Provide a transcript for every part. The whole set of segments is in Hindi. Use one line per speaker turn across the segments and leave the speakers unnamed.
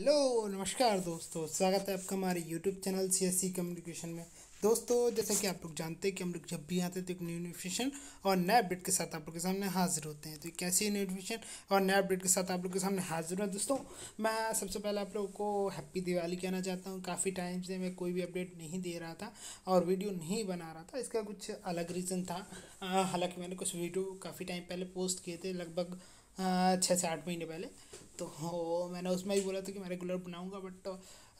हेलो नमस्कार दोस्तों, स्वागत है आपका हमारे YouTube channel C S C communication में। दोस्तों, जैसा कि आप लोग जानते हैं कि हम लोग जब भी आते हैं तो एक न्यू नोटिफिकेशन और नए अपडेट के साथ आप लोग के सामने हाजिर होते हैं। तो कैसी नोटिफिकेशन और नए अपडेट के साथ आप लोग के सामने हाजिर है? दोस्तों, मैं सबसे पहले आप लोगों को हैप्पी दिवाली कहना चाहता हूँ। काफ़ी टाइम से मैं कोई भी अपडेट नहीं दे रहा था और वीडियो नहीं बना रहा था। इसका कुछ अलग रीज़न था। हालाँकि मैंने कुछ वीडियो काफ़ी टाइम पहले पोस्ट किए थे, लगभग छः से आठ महीने पहले। तो मैंने उसमें भी बोला था कि मैं रेगुलर बनाऊँगा बट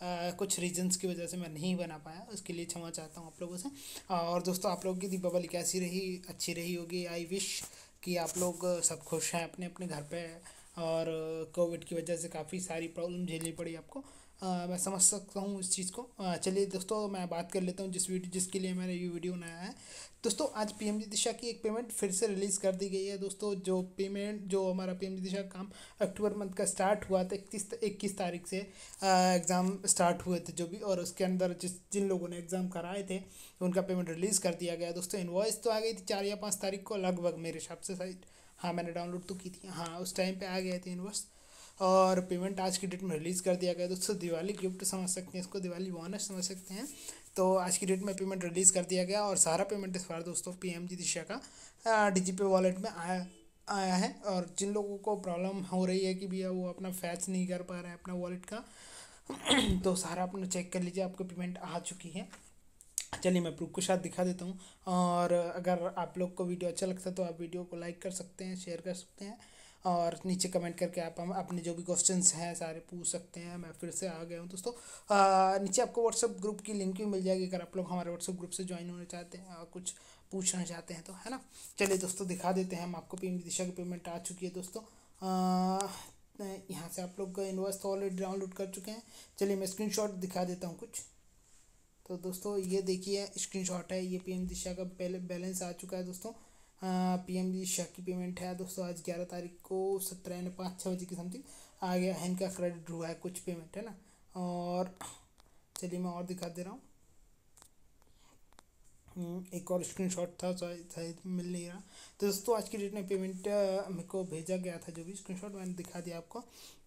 आ, कुछ रीजंस की वजह से मैं नहीं बना पाया। उसके लिए क्षमा चाहता हूँ आप लोगों से। और दोस्तों आप लोगों की दीपावली कैसी रही? अच्छी रही होगी? आई विश कि आप लोग सब खुश हैं अपने अपने घर पे। कोविड की वजह से काफ़ी सारी प्रॉब्लम झेलनी पड़ी आपको। आ, मैं समझ सकता हूँ इस चीज़ को। चलिए दोस्तों मैं बात कर लेता हूँ जिस वीडियो जिसके लिए मैंने ये वीडियो बनाया है। दोस्तों आज पी एम दिशा की एक पेमेंट फिर से रिलीज़ कर दी गई है। दोस्तों जो पेमेंट जो हमारा पी दिशा काम अक्टूबर मंथ का स्टार्ट हुआ था इकतीस इक्कीस तारीख से एग्ज़ाम स्टार्ट हुए थे जो भी और उसके अंदर जिस जिन लोगों ने एग्ज़ाम कराए थे उनका पेमेंट रिलीज़ कर दिया गया। दोस्तों इन्वॉइस तो आ गई थी चार या पाँच तारीख को लगभग मेरे हिसाब से साइड हाँ मैंने डाउनलोड तो की थी। हाँ उस टाइम पर आ गए थे इन्वॉइस। और पेमेंट आज की डेट में रिलीज़ कर दिया गया दोस्तों, दिवाली गिफ्ट समझ सकते हैं इसको, दिवाली बोनस समझ सकते हैं। तो आज की डेट में पेमेंट रिलीज़ कर दिया गया और सारा पेमेंट इस बार दोस्तों पी एम जी दिशा का डी वॉलेट में आया आया है। और जिन लोगों को प्रॉब्लम हो रही है कि भैया वो अपना फैच नहीं कर पा रहे हैं अपना वॉलेट का तो सारा अपना चेक कर लीजिए, आपको पेमेंट आ चुकी है। चलिए, मैं प्रूफ के साथ दिखा देता हूँ। और अगर आप लोग को वीडियो अच्छा लगता है तो आप वीडियो को लाइक कर सकते हैं, शेयर कर सकते हैं। और नीचे कमेंट करके आप हम अपने जो भी क्वेश्चंस हैं सारे पूछ सकते हैं, मैं फिर से आ गया हूँ दोस्तों। नीचे आपको व्हाट्सअप ग्रुप की लिंक भी मिल जाएगी, अगर आप लोग हमारे व्हाट्सअप ग्रुप से ज्वाइन होना चाहते हैं और कुछ पूछना चाहते हैं तो है ना? चलिए दोस्तों, दिखा देते हैं हम आपको पी दिशा की पेमेंट आ चुकी है दोस्तों। यहाँ से आप लोग इन्वेस्ट तो ऑलरेडी डाउनलोड कर चुके हैं। चलिए मैं स्क्रीन दिखा देता हूँ कुछ। तो दोस्तों, ये देखिए स्क्रीनशॉट है, ये पीएम दिशा का पहले बैलेंस आ चुका है दोस्तों। पी एम जी शाह की पेमेंट है दोस्तों आज ग्यारह तारीख को सत्रह यानी पाँच छः बजे की समथिंग आ गया है इनका क्रेडिट हुआ है कुछ पेमेंट है ना? और चलिए मैं और दिखा दे रहा हूँ। हम्म, एक और स्क्रीनशॉट था शायद मिल नहीं रहा। तो दोस्तों आज की डेट में पेमेंट मेरे को भेजा गया था जो भी स्क्रीनशॉट मैंने दिखा दिया आपको।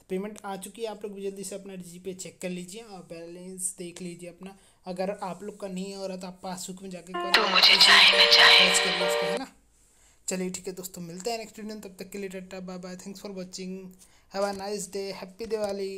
पेमेंट आ चुकी है आप लोग भी जल्दी से अपना जी पे चेक कर लीजिए और बैलेंस देख लीजिए अपना। अगर आप लोग का नहीं हो रहा तो आप पासबुक में जाके तो मुझे चाहिए है ना? चलिए ठीक है दोस्तों, मिलते हैं नेक्स्ट वीडियो तब तक के लिए tata bye bye thanks for watching have a nice day happy Diwali